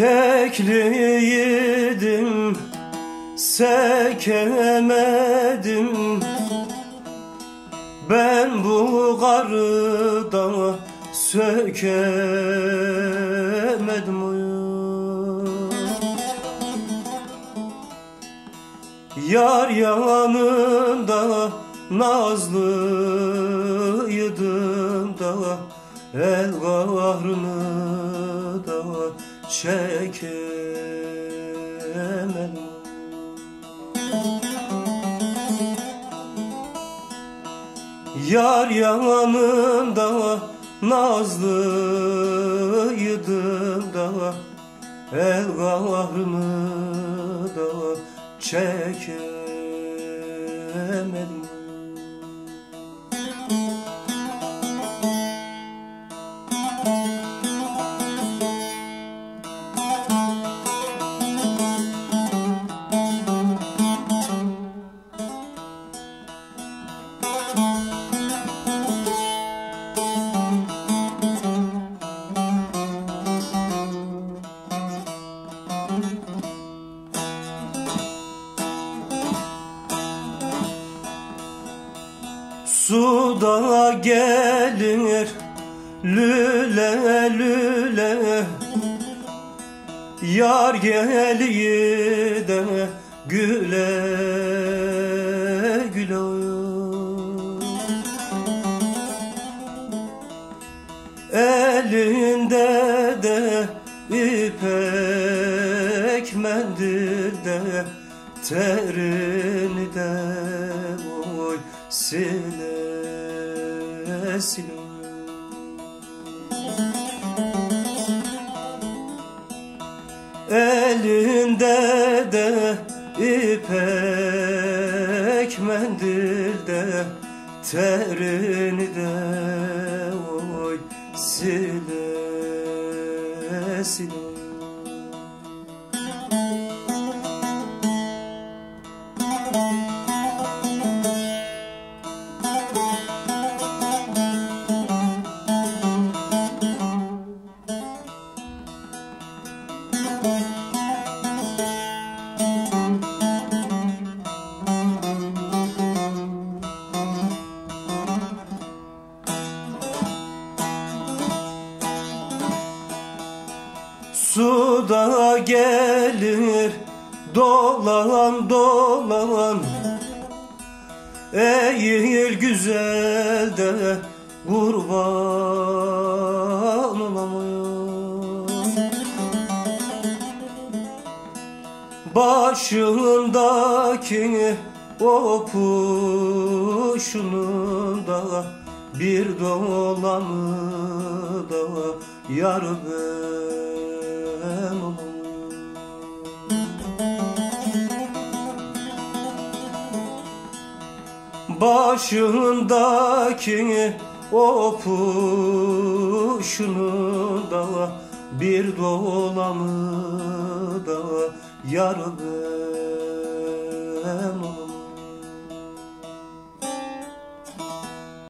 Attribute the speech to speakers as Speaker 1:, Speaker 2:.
Speaker 1: Kekli yedim, sekemedim. Ben bu karıdan sökemedim. Yar yanında nazlıydım da El kahrını da çekemedim. Yar yanında nazlıydım da El kahrını da çekemedim Suda gelir lüle lüle. Yar geliyor de güle güle. Elinde de ipek mendilde Terini de oy sile sile Elinde de ipek mendilde Terini de oy sile sile Suda gelir dolan dolan. Eğil güzel de kurban olamıyor Başındaki o kuşunun da bir dolanı da yar ben Başındaki o kuşunun da bir dolanı da yar